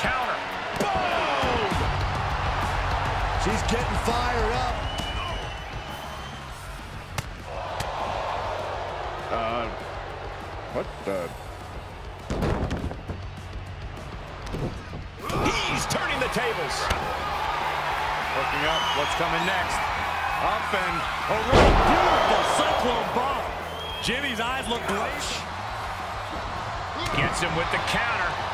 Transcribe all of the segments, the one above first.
counter. Boom! She's getting fired up. Uh, what the? He's turning the tables. Looking up, what's coming next? Up and a real beautiful cyclone bomb. Jimmy's eyes look great. Gets him with the counter.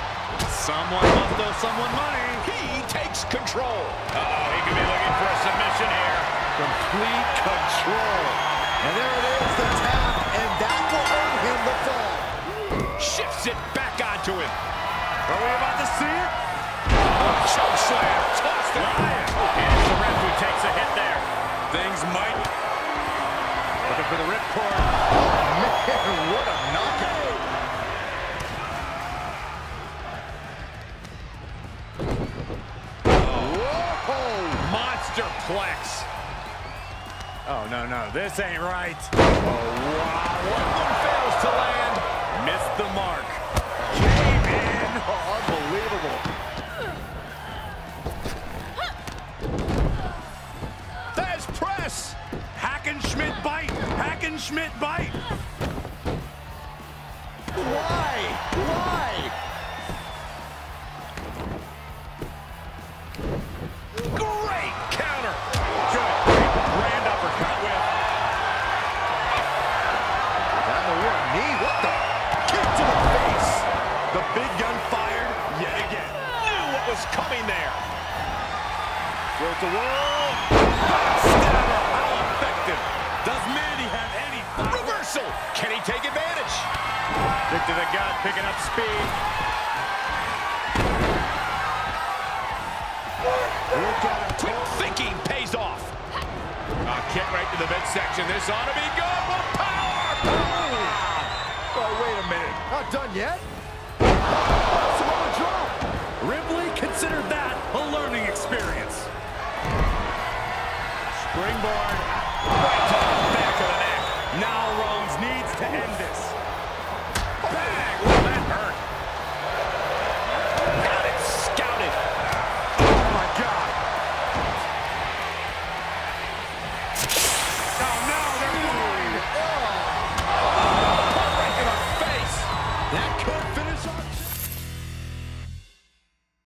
Someone must owe someone money. He takes control. Uh-oh, he could be looking for a submission here. Complete control. And there it is, the tap, and that will earn him the fall. Shifts it back onto him. Are we about to see it? Oh, choke slam. Tossed it. Whoa! Monster plex. Oh, no, no. This ain't right. Oh, wow. One of them fails to land. Missed the mark. Came in. Oh, unbelievable. Thesz press. Hackenschmidt bite. Hackenschmidt bite. Will to roll. Stabber. How effective. Does Mandy have any Reversal. Can he take advantage? Kick to the gut, picking up speed. Quick thinking pays off. A kick right to the midsection. This ought to be good. Power. Oh, wait a minute. Not done yet? Springboard. Right